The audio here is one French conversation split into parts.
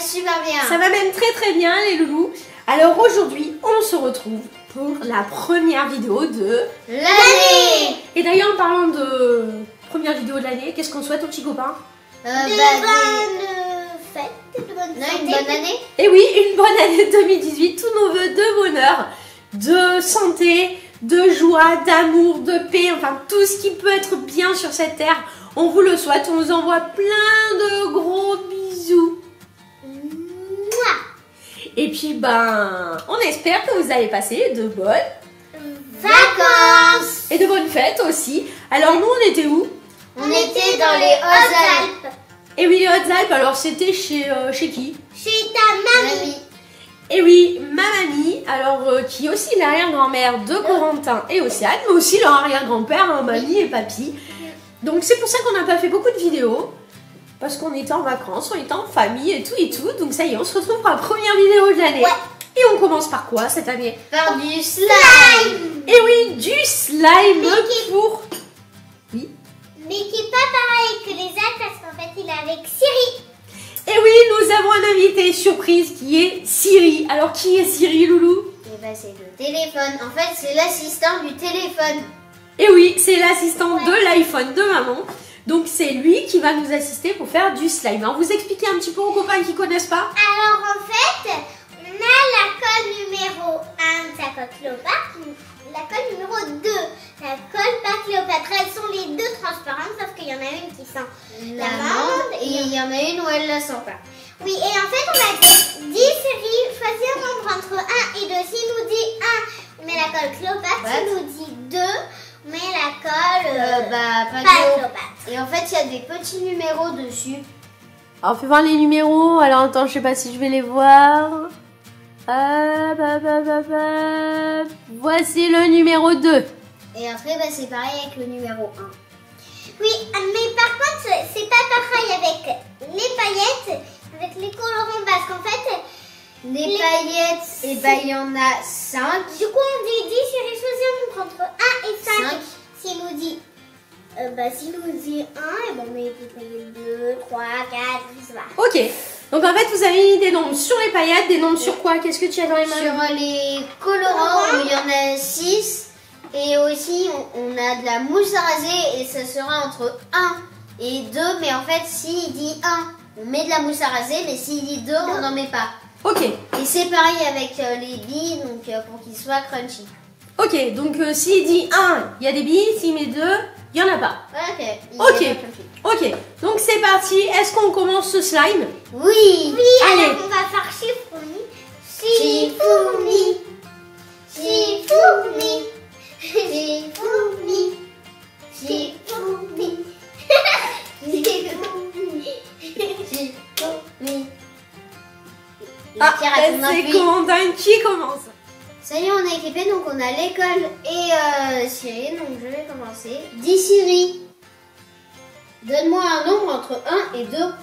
va super bien. Ça va même très très bien les loulous. Alors aujourd'hui, on se retrouve pour la première vidéo de L'année Et d'ailleurs, en parlant de première vidéo de l'année, qu'est-ce qu'on souhaite aux petits copains euh, de bah, bonnes fêtes, de bonnes Non, santé. une bonne année Et oui, une bonne année 2018, tous nos voeux de bonheur, de santé, de joie, d'amour, de paix, enfin tout ce qui peut être bien sur cette terre. On vous le souhaite, on vous envoie plein de gros bisous. Et puis ben, on espère que vous allez passer de bonnes Vacances et de bonnes fêtes aussi. Alors nous, on était où? On était dans les Hautes-Alpes. Et oui, les Hautes-Alpes, alors c'était chez, euh, chez qui? Chez ta mamie. Mamie. Et oui, ma mamie, alors euh, qui est aussi l'arrière-grand-mère de Corentin et Océane, mais aussi leur arrière-grand-père, hein, mamie et papy. Donc c'est pour ça qu'on n'a pas fait beaucoup de vidéos, parce qu'on était en vacances, on était en famille et tout et tout. Donc ça y est, on se retrouve pour la première vidéo de l'année. Ouais. Et on commence par quoi cette année Par du slime. Et oui, du slime qui- pour... Oui Mais qui est pas pareil que les Alpes parce qu'en fait il est avec Siri. Et oui, nous avons un invité surprise qui est Siri. Alors qui est Siri, Loulou Et bah c'est le téléphone. En fait, c'est l'assistant du téléphone. Et oui, c'est l'assistant de l'iPhone de maman. Donc c'est lui qui va nous assister pour faire du slime. Alors vous expliquez un petit peu aux copains qui connaissent pas Alors en fait, on a la colle numéro 1 de la colle Cléopâtre, la colle numéro 2, la colle pas Cléopâtre. Elles sont les deux transparentes, sauf qu'il y en a une qui sent. L'amande. Et il y en a une où elle la sent pas. Oui, et en fait, on a dit 10 séries, choisis un nombre entre 1 et 2. S'il nous dit 1, on met la colle Cléopâtre. S'il nous dit 2, on met la colle Euh, euh, bah, pas pas de- Cléopâtre. Et en fait, il y a des petits numéros dessus. Alors fais voir les numéros. Alors attends, je sais pas si je vais les voir. Hop, hop, hop, hop, hop. Voici le numéro 2. Et après, bah, c'est pareil avec le numéro 1. Oui, mais par contre, c'est pas pareil avec les paillettes, avec les colorants, parce qu'en fait, Les, Les- paillettes, et bah, il y en a 5. du coup, on dit 10 séries, choisis un nombre entre 1 et 5. Cinq. S'il nous dit, euh, bah, s'il nous dit 1, et met des paillettes 2, 3, 4, ça va. Ok. Donc en fait, vous avez mis des nombres sur les paillettes, des nombres sur quoi? Qu'est-ce que tu as dans les mains? Sur les colorants, où il y en a 6. Et aussi, on, on a de la mousse à raser et ça sera entre 1 et 2. Mais en fait, s'il dit 1, on met de la mousse à raser, mais s'il dit 2, on n'en met pas. Ok. Et c'est pareil avec euh, les billes, donc euh, pour qu'ils soient crunchy. Ok, donc euh, s'il dit 1, il y a des billes. S'il met 2, il y en a pas. Ok. il Ok. Ok, donc c'est parti. Est-ce qu'on commence ce slime? Oui. Oui, Allez. alors on va faire chiffoni. Chifourni. Chifourni. Chifourni. Chifourni. Chifourni. Ah, c'est. Corentin qui commence. Ça y est, on est équipé, donc on a l'école et euh, Siri, donc je vais commencer. Dis Siri, donne-moi un nombre entre 1 et 2. Un nombre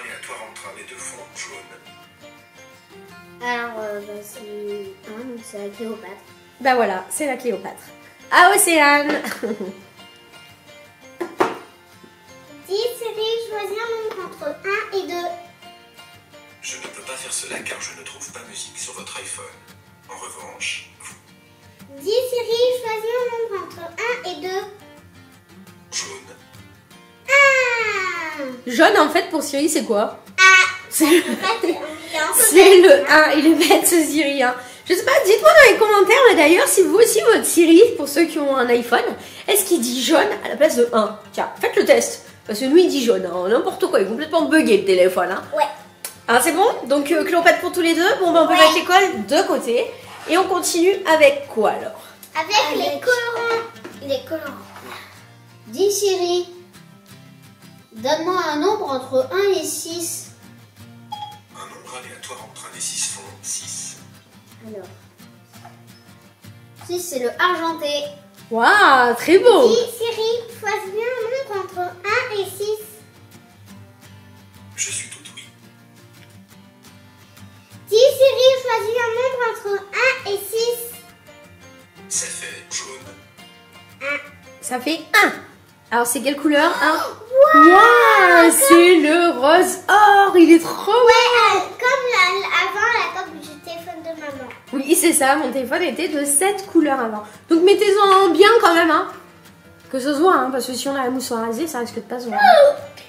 aléatoire entre un et deux fonds jaunes. Alors, euh, bah, c'est 1, donc c'est la Cléopâtre. Bah voilà, c'est la Cléopâtre. Ah Océane Dis Siri, choisis un nombre entre 1 et 2. Je ne peux pas faire cela car je ne trouve pas musique sur votre iPhone. En revanche, vous, Dis Siri, choisis un nombre entre 1 et 2. jaune, Ah Jaune en fait pour Siri c'est quoi? Ah C'est bête. le 1, il est bête ce Siri. Hein. Je sais pas, dites-moi dans les commentaires mais d'ailleurs si vous aussi votre Siri, pour ceux qui ont un iPhone, est-ce qu'il dit jaune à la place de 1 Tiens, faites le test. Parce que lui il dit jaune, hein, n'importe quoi, il est complètement bugué le téléphone. Hein. Ouais. Ah c'est bon Donc euh, Cléopâtre pour tous les deux. Bon bah on peut Ouais. mettre l'école de côté. Et on continue avec quoi alors Avec les colorants. Les colorants. Dis Siri, donne-moi un nombre entre 1 et 6. un nombre aléatoire entre un et six fonds 6. Alors, 6 c'est le argenté. Waouh, très beau Dis Siri, choisis un nombre entre 1 et 6. Entre 1 et 6. Ça fait jaune, Ça fait 1. Alors c'est quelle couleur 1 Wow Waouh, c'est le rose or, il est trop beau. Ouais, euh, comme la- avant la coque du téléphone de maman. Oui, c'est ça, mon téléphone était de cette couleur avant. Donc mettez-en bien quand même, hein. Que ce soit, hein, parce que si on a la mousse à raser, ça risque de pas se voir.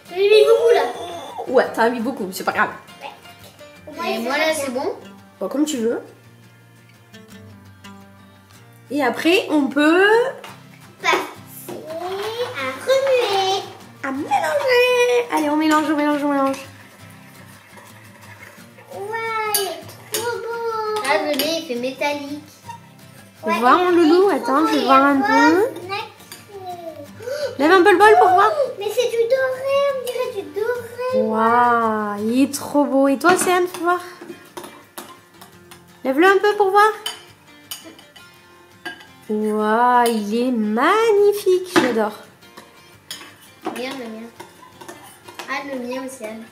J'ai mis beaucoup là. Ouais, t'as mis beaucoup, c'est pas grave. Et il moi se là, voit c'est bon. Bon, comme tu veux. Et après, on peut Passer à remuer. à mélanger. Allez, on mélange, on mélange, on mélange. Ouais, il est trop beau. Ah, le lait, il fait métallique. Faut voir, mon loulou Attends, je vais voir un peu. Lève un peu le bol pour voir. Mais c'est du doré, on dirait du doré. Waouh, il est trop beau. Et toi, Céane, faut voir. Lève-le un peu pour voir. Waouh, il est magnifique. J'adore. Regarde le mien. Ah, le mien aussi, Anne.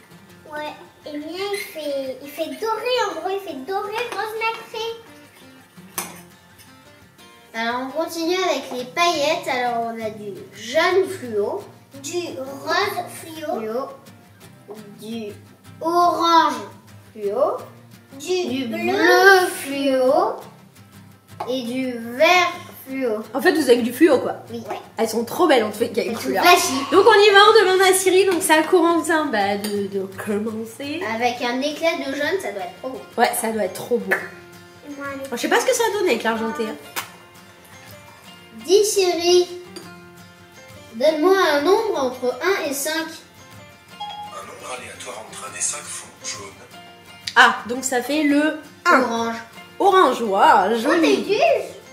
Ouais, et le mien il fait, il fait doré en gros, il fait doré rose nacré. Alors, on continue avec les paillettes. Alors, on a du jaune fluo, Du rose fluo, fluo, du orange fluo, du, du bleu, bleu fluo et du vert fluo. En fait, vous avez du fluo, quoi. Oui. Elles sont trop belles, en fait, couleurs. flashy. Donc, on y va, on demande à Cyril. Donc, c'est à Corentin bah, de, de commencer. Avec un éclat de jaune, ça doit être trop beau. Ouais, ça doit être trop beau. Je sais pas ce que ça a donné avec l'argenté. hein. Dis Siri, donne-moi un nombre entre 1 et 5. Un nombre aléatoire entre 1 et 5 fonds jaune. Ah, donc ça fait le 1. Orange. Orange, waouh, Oh, joli. du,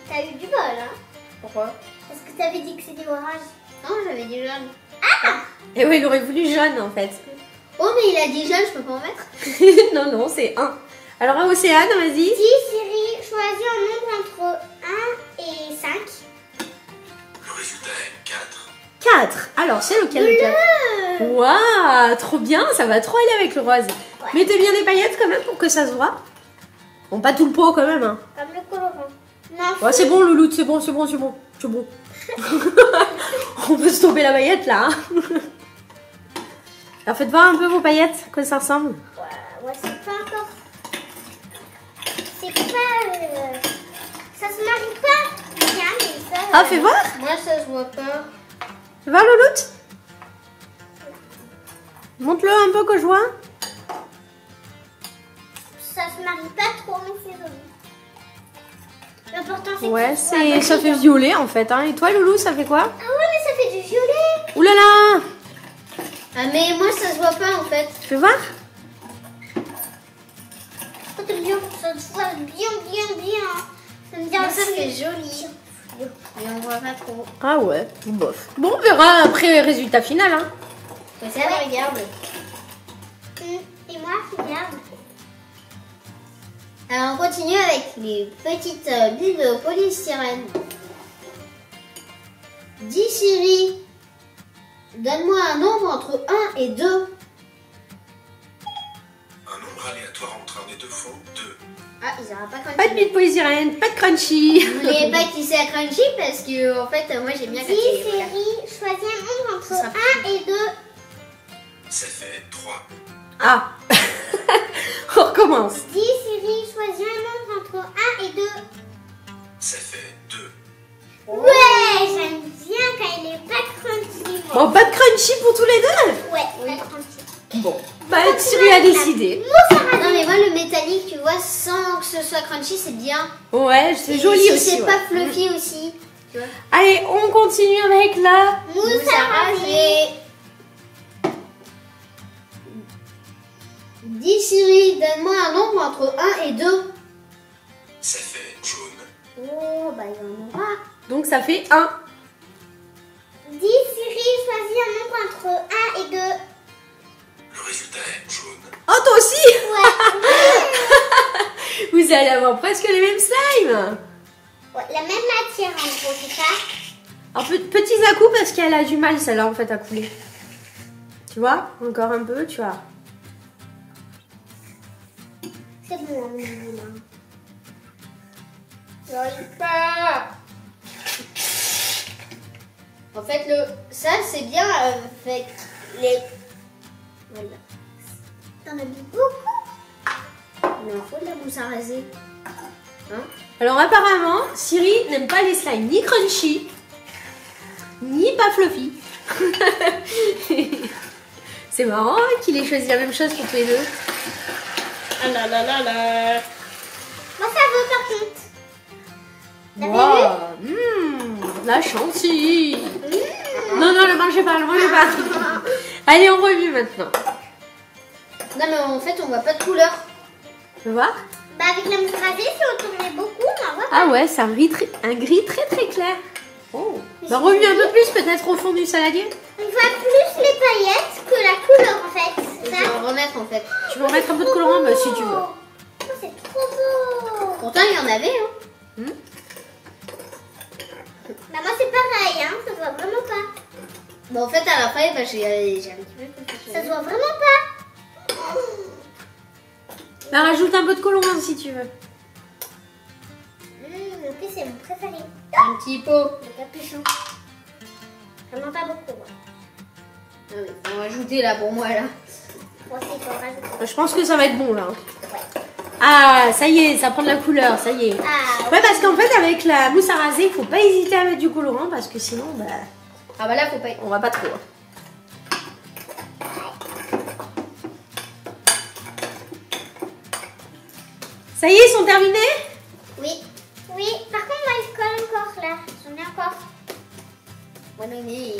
t'as eu du bol, hein Pourquoi Parce que t'avais dit que c'était orange. Non, j'avais dit jaune. Et oui, il aurait voulu jaune, en fait. Oh, mais il a dit jaune, je peux pas en mettre non, non, c'est 1. Alors, à Océane, vas-y. Dis Siri, choisis un nombre entre 1 et 5. Le résultat est 4. 4. Alors, c'est lequel le 4 Waouh, trop bien, ça va trop aller avec le rose. Mettez bien des paillettes quand même pour que ça se voit. Bon, pas tout le pot quand même. Hein. Comme le Ouais, c'est bon, Louloute, c'est bon, c'est bon, c'est bon. C'est bon. On peut stopper la paillette là. hein. Alors, faites voir un peu vos paillettes, à quoi ça ressemble. Ouais, ouais, c'est pas encore. C'est pas. euh, Ça se marie pas bien, mais ça. Ah, euh, fais voir. Moi, ça se voit pas. Fais voir, Louloute. Montre-le un peu que je vois. Ça se marie pas trop, mais c'est joli. L'important c'est Ouais, c'est, ça fait violet en fait. Hein. Et toi, Loulou, ça fait quoi Ah ouais, mais ça fait du violet. Ouh là là Ah, mais moi, ça se voit pas en fait. Fais voir. Ça fait bien, ça se voit bien, bien, bien. Ça me dit ça fait joli. Mais on voit pas trop. Ah ouais, bof. Bon, on verra après le résultat final. Hein. Ça, regarde. Hum, Et moi, regarde. Alors, on continue avec les petites euh, billes de polystyrène. Dis Siri, donne-moi un nombre entre 1 et 2. Un nombre aléatoire entre 1 et 2 fonds 2. Ah, ils n'auront pas crunchy. Pas de billes de polystyrène, pas de crunchy. Vous voulez pas qui c'est à crunchy parce que en fait moi j'aime bien quand Dis. Siri, choisis un nombre entre Ça sera 1 et 2. Ça fait 3. Ah On recommence. Dis Siri, choisis un nombre entre 1 et 2. Ça fait 2. Ouais, j'aime bien quand il est pas crunchy. moi. Bon, pas de crunchy pour tous les deux Ouais, pas crunchy. Bon, bah Siri a décidé. Non mais moi le métallique tu vois sans que ce soit crunchy c'est bien. Ouais, c'est joli si aussi. c'est ouais. pas fluffy aussi. Tu vois. Allez, on continue avec la... Mousse Mousse à Dis Siri, donne-moi un nombre entre 1 et 2. Ça fait jaune. Oh bah il y en aura. Donc ça fait 1. Dis Siri, choisis un nombre entre 1 et 2. Le résultat est jaune. Oh, toi aussi Ouais. Vous allez avoir presque les mêmes slimes ouais, la même matière en gros, c'est ça Alors, pe- petits à coups parce qu'elle a du mal celle-là en fait à couler. Tu vois Encore un peu, tu vois. J'arrive pas. En fait le ça c'est bien avec les. Voilà. T'en as mis beaucoup. Il en faut de la mousse à raser. Hein? Alors apparemment, Siri n'aime pas les slimes ni crunchy, ni pas fluffy. C'est marrant hein, qu'il ait choisi la même chose pour tous les deux. Ah là là là là. Moi, ça veut par contre. Wow. Mmh, la chantilly. Non, non, le mangez pas, le mangez pas. Allez, on revue maintenant. Non, mais en fait, on voit pas de couleur. Tu vois? Bah, avec la mousse rasée, si on tournait beaucoup, on en voit pas. Ah ouais, c'est un gris, un gris très très clair. Oh. Bah remue un peu plus peut-être au fond du saladier. On voit plus les paillettes que la couleur en fait. Je vais en remettre en fait. Tu veux en mettre un peu de colorant bah, si tu veux. Oh, c'est trop beau. Pourtant, il y en avait. Hein. Bah, moi, c'est pareil, hein. Ça se voit vraiment pas. Bon, en fait, à la fin, bah, j'ai j'ai un petit peu Ça se voit vraiment pas. Bah rajoute un peu de colorant si tu veux. Mmh, c'est mon préféré. Un petit pot. Le capuchon. Vraiment pas beaucoup. Ah oui, faut en rajouter là pour moi là. Moi aussi. Je pense que ça va être bon là. Ah, ça y est, ça prend de la couleur, ça y est. Ah, Ouais, parce qu'en fait, avec la mousse à raser, il faut pas hésiter à mettre du colorant parce que sinon, bah, Ah bah là, faut pas. on va pas trop. hein. Ça y est, ils sont terminés? Mais.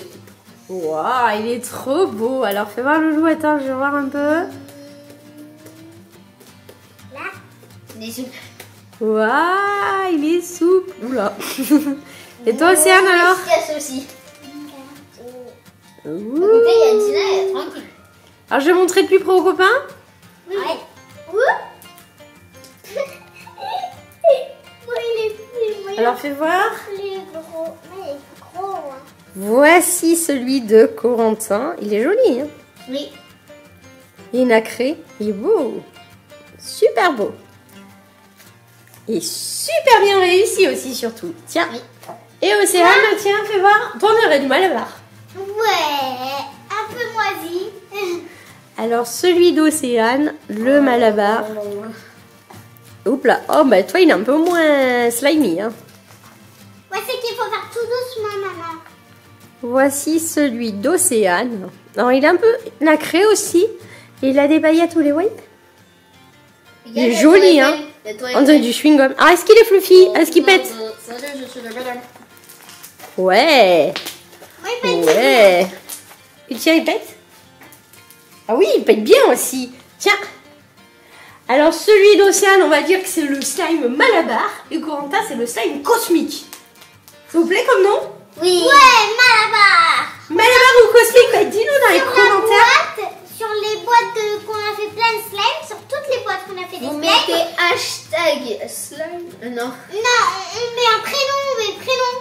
Waouh, il est trop beau. Alors, fais voir le loup, attends, je vais voir un peu. Là. Des sou- Waouh, il est souple. Oula. Et toi, Océane, alors aussi. Ouh. il y a Tina, elle est tranquille. Alors, je vais montrer de plus près aux copains. Oui. Ouais. Il est il Alors, fais voir. Gros. Il est gros. Hein. Voici celui de Corentin. Il est joli, hein? Oui. Il est nacré. Il est beau. Super beau. Et super bien réussi aussi, surtout. Tiens. Oui. Et Océane, tiens, fais voir. Toi, on aurait du mal à voir. Ouais. Un peu moisi. Alors, celui d'Océane, le Malabar. Oh, Oups là. Oh, bah, toi, il est un peu moins slimy, hein. Ouais, c'est qu'il faut faire tout doucement, maman. Voici celui d'Océane. Alors, il est un peu nacré aussi. Et il a des paillettes, vous les voyez? Il est joli, hein. On dirait du chewing-gum. Ah, est-ce qu'il est fluffy? Est-ce qu'il pète? Ouais il. Ouais Et tiens, il pète? Ah oui, il pète bien aussi. Tiens Alors, celui d'Océane, on va dire que c'est le slime Malabar. Et Corentin, c'est le slime cosmique. Ça vous plaît comme nom? Oui. Ouais, Malabar. Malabar ou cosmique Bah, dis-nous dans les Sur la commentaires. boîte, sur les boîtes qu'on a fait plein de slime, sur toutes les boîtes qu'on a fait des Vous slime. mettez hashtag slime. Euh, non. Non, on on met un prénom, on met prénom.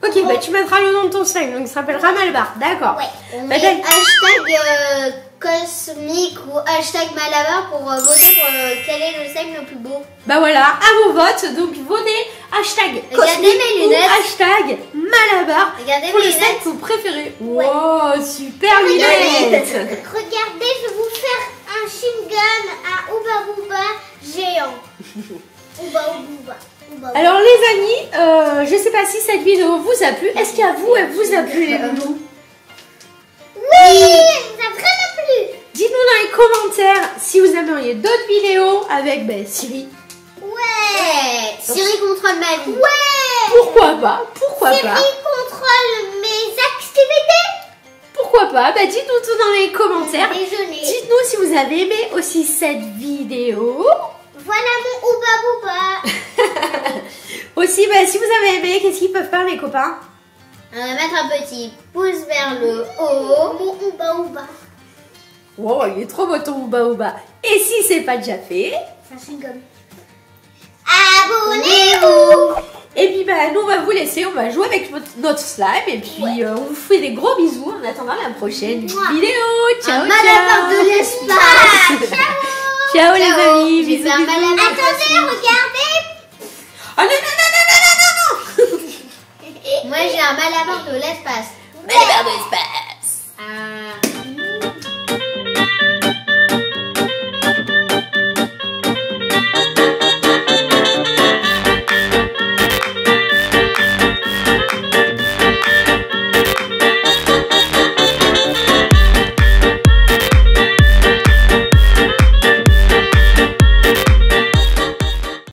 Ok, bah tu mettras le nom de ton slime, donc il s'appellera Malabar, d'accord. Ouais. On Bah, met t'as- hashtag euh, cosmique ou hashtag malabar pour euh, voter pour euh, quel est le slime le plus beau. Bah voilà, à vos votes, donc votez hashtag Regardez cosmique mes ou lunettes. hashtag Malabar Regardez pour mes le lunettes. que vous préférez. Wow, super Regardez. lunettes Regardez, je vais vous faire un chewing-gum, un Ouba Booba géant. Ouba Booba. Ouba Booba. Alors les amis, euh, je sais pas si cette vidéo vous a plu. Est-ce qu'à vous, elle vous a plu les loulous? Commentaires si vous aimeriez d'autres vidéos avec ben, Siri. Ouais. Siri contrôle ma vie. Ouais. Pourquoi pas Pourquoi Siri pas contrôle mes activités. Pourquoi pas Bah dites-nous tout dans les commentaires. Dites-nous si vous avez aimé aussi cette vidéo. Voilà mon Ouba Booba. Aussi, bah, si vous avez aimé, qu'est-ce qu'ils peuvent faire les copains? On va mettre un petit pouce vers le haut. Mon Ouba Ouba. Wow, il est trop beau ton baobab. Et si c'est pas déjà fait, abonnez-vous. Et puis bah nous on va vous laisser, on va jouer avec notre slime et puis euh, on vous fait des gros bisous en attendant la prochaine vidéo. Ciao un ciao. de l'espace. ciao. ciao. les amis. Bisous. bisous. Attendez, regardez. Oh, non non non non non non non. Moi j'ai un malabar de l'espace. Malabar de l'espace. Euh,